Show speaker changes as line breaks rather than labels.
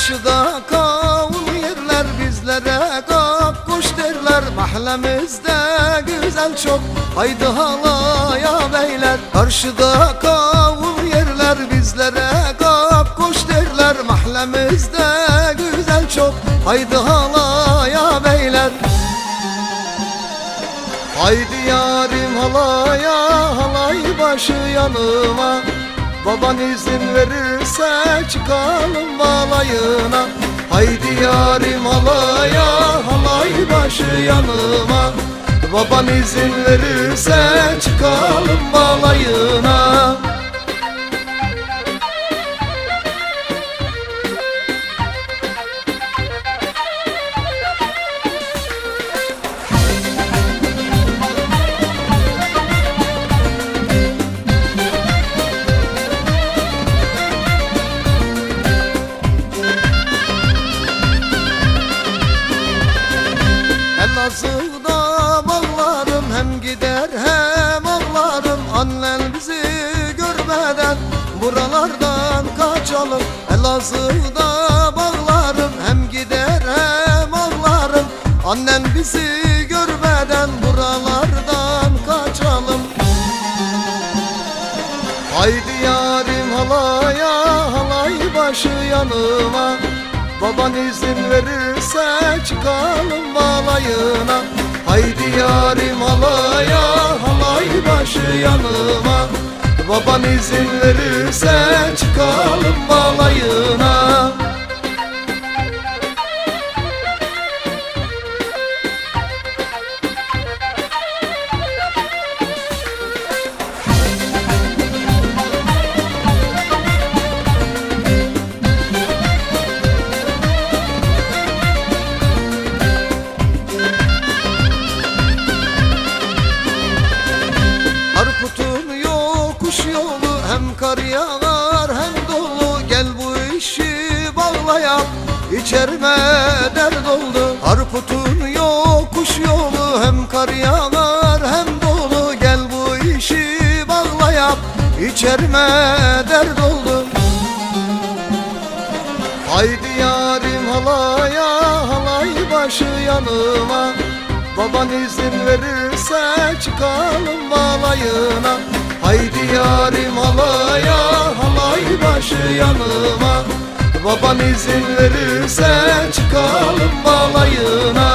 Karşıda kavun yerler bizlere kap kuş derler. Mahallemizde güzel çok. Haydi halaya beyler. Karşıda kavun yerler bizlere kap kuş derler. Mahallemizde güzel çok. Haydi halaya beyler. Haydi yarim halaya halay başı yanıma Baban izin verirse çıkalım balayına Haydi yarim halaya halay başı yanıma. Baban izin verirse çıkalım balayına Elazığ'da bağlarım hem gider hem ağlarım. Annen bizi görmeden buralardan kaçalım. Elazığ'da bağlarım hem gider hem ağlarım. Annen bizi görmeden buralardan kaçalım. Haydi yarim halaya halay başı yanıma Baban izin verirse çıkalım balayına Haydi yarim halaya halay başı yanıma. Baban izin verirse çıkalım balayına kar yağar hem dolu. Gel bu işi bağlayalım içerme dert oldu. Harputun yokuş yolu hem kar yağar hem dolu. Gel bu işi bağlayalım içerme dert oldu. Haydi yarim halaya halay başı yanıma. Baban izin verirse çıkalım balayına yarim halaya halay başı yanıma. Baban izin verirse çıkalım balayına